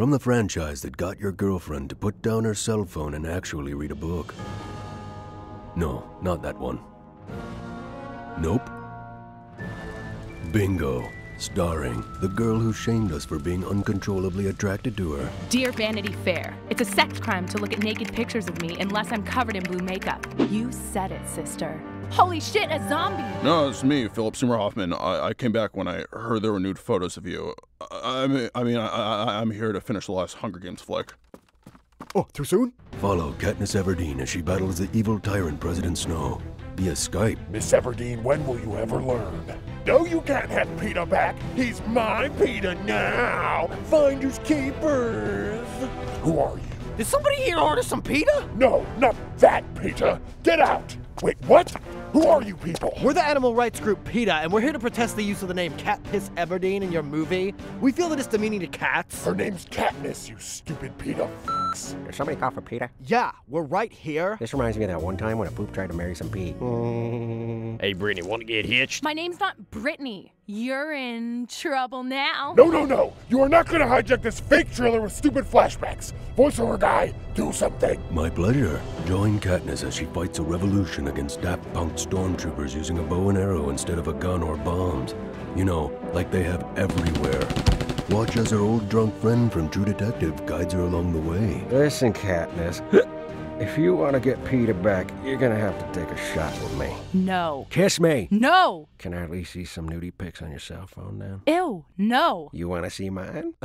From the franchise that got your girlfriend to put down her cell phone and actually read a book. No, not that one. Nope. Bingo. Starring the girl who shamed us for being uncontrollably attracted to her. Dear Vanity Fair, it's a sex crime to look at naked pictures of me unless I'm covered in blue makeup. You said it, sister. Holy shit, a zombie! No, it's me, Philip Seymour Hoffman. I, I came back when I heard there were nude photos of you. I, I mean, I mean, I, I, I'm here to finish the last Hunger Games flick. Oh, too soon? Follow Katniss Everdeen as she battles the evil tyrant President Snow via Skype. Miss Everdeen, when will you ever learn? No, you can't have Peeta back. He's my Peeta now. Finders keepers. Who are you? Did somebody here order some Peter? No, not that Peter. Get out. Wait, what? Who are you people? We're the animal rights group PETA, and we're here to protest the use of the name Cat Piss Everdeen in your movie. We feel that it's demeaning to cats. Her name's Katniss, you stupid PETA f***s. Did somebody call for Peter? Yeah, we're right here. This reminds me of that one time when a poop tried to marry some pee. Mm. Hey, Brittany, want to get hitched? My name's not Brittany. You're in trouble now. No, no, no. You are not going to hijack this fake trailer with stupid flashbacks. Voiceover guy, do something. My pleasure. Join Katniss as she fights a revolution against Daft Punk stormtroopers using a bow and arrow instead of a gun or bombs. You know, like they have everywhere. Watch as her old drunk friend from True Detective guides her along the way. Listen, Katniss. if you want to get Peeta back, you're gonna have to take a shot with me. No. Kiss me. No! Can I at least see some nudie pics on your cell phone now? Ew, no. You want to see mine?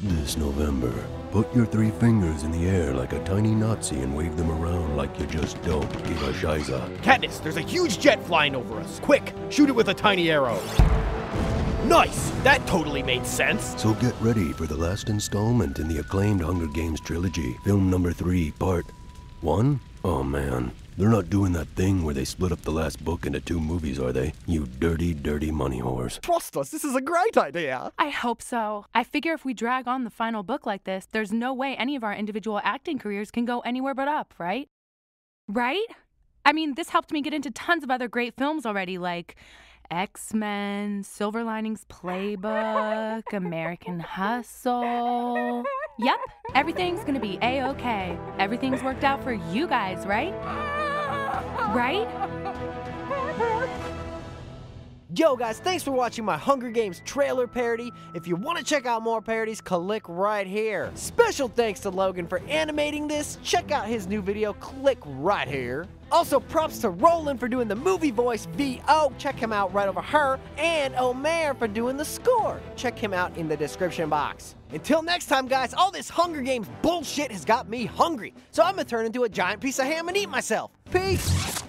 This November, put your three fingers in the air like a tiny Nazi and wave them around like you just don't give a shiza. Katniss, there's a huge jet flying over us. Quick, shoot it with a tiny arrow. Nice! That totally made sense. So get ready for the last installment in the acclaimed Hunger Games trilogy, film number three, part one? Oh man, they're not doing that thing where they split up the last book into two movies, are they? You dirty, dirty money whores. Trust us, this is a great idea. I hope so. I figure if we drag on the final book like this, there's no way any of our individual acting careers can go anywhere but up, right? Right? I mean, this helped me get into tons of other great films already, like X Men, Silver Linings Playbook, American Hustle. Yep, everything's gonna be A OK. Everything's worked out for you guys, right? Right? Yo, guys, thanks for watching my Hunger Games trailer parody. If you want to check out more parodies, click right here. Special thanks to Logan for animating this. Check out his new video, click right here. Also, props to Roland for doing the movie voice VO. Check him out right over her. And Omer for doing the score. Check him out in the description box. Until next time, guys, all this Hunger Games bullshit has got me hungry. So I'm gonna turn into a giant piece of ham and eat myself. Peace.